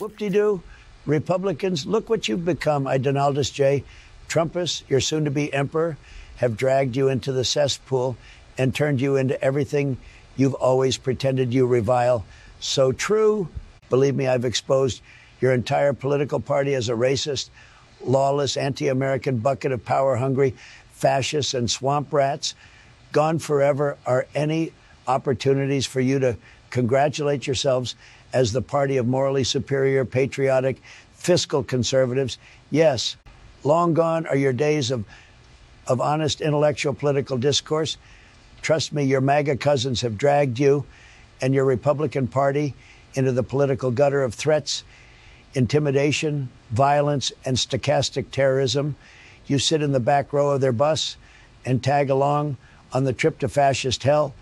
Whoop-de-doo. Republicans, look what you've become. I, Donaldus J. Trumpus, your soon-to-be emperor, have dragged you into the cesspool and turned you into everything you've always pretended you revile. So true. Believe me, I've exposed your entire political party as a racist, lawless, anti American bucket of power hungry fascists and swamp rats. Gone forever are any opportunities for you to congratulate yourselves as the party of morally superior, patriotic, fiscal conservatives. Yes, long gone are your days of, of honest intellectual political discourse. Trust me, your MAGA cousins have dragged you and your Republican Party into the political gutter of threats, intimidation, violence, and stochastic terrorism. You sit in the back row of their bus and tag along on the trip to fascist hell.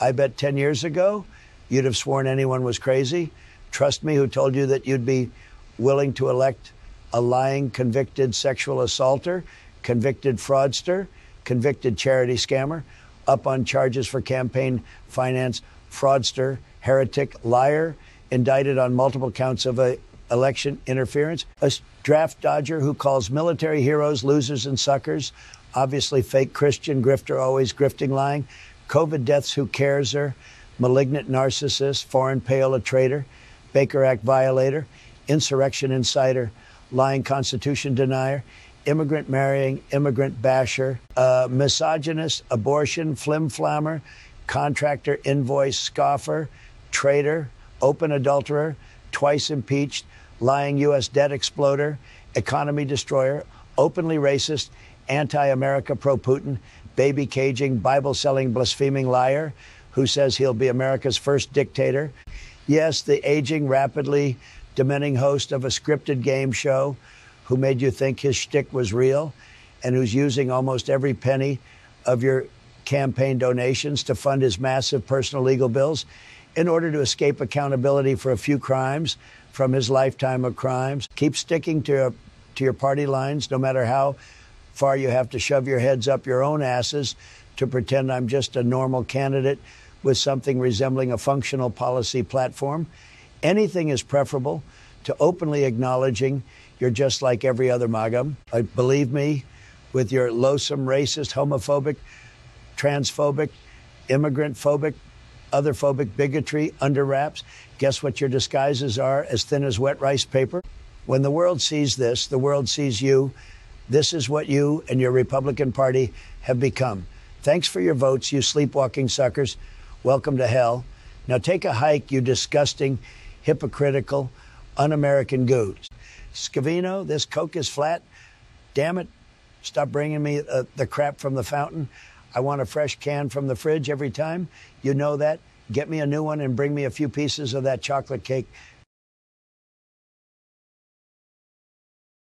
I bet 10 years ago you'd have sworn anyone was crazy. Trust me, who told you that you'd be willing to elect a lying, convicted sexual assaulter, convicted fraudster, convicted charity scammer, up on charges for campaign finance, fraudster, heretic, liar, indicted on multiple counts of a election interference, a draft dodger who calls military heroes losers and suckers, obviously fake Christian grifter, always grifting, lying, COVID deaths who cares her, malignant narcissist, foreign pale a traitor, Baker Act violator, insurrection inciter, lying Constitution denier, immigrant marrying, immigrant basher, uh, misogynist, abortion, flim flammer, contractor, invoice scoffer, traitor, open adulterer, twice impeached, lying U.S. debt exploder, economy destroyer, openly racist, anti America, pro Putin, baby caging, Bible selling, blaspheming liar who says he'll be America's first dictator. Yes, the aging, rapidly dementing host of a scripted game show who made you think his shtick was real and who's using almost every penny of your campaign donations to fund his massive personal legal bills in order to escape accountability for a few crimes from his lifetime of crimes. Keep sticking to, to your party lines, no matter how far you have to shove your heads up your own asses to pretend I'm just a normal candidate with something resembling a functional policy platform. Anything is preferable to openly acknowledging you're just like every other MAGA. Uh, believe me, with your loathsome, racist, homophobic, transphobic, immigrant phobic, other phobic bigotry under wraps. Guess what your disguises are? As thin as wet rice paper. When the world sees this, the world sees you. This is what you and your Republican Party have become. Thanks for your votes, you sleepwalking suckers. Welcome to hell. Now take a hike, you disgusting, hypocritical, un American goose. Scavino, this Coke is flat. Damn it. Stop bringing me uh, the crap from the fountain. I want a fresh can from the fridge every time. You know that. Get me a new one and bring me a few pieces of that chocolate cake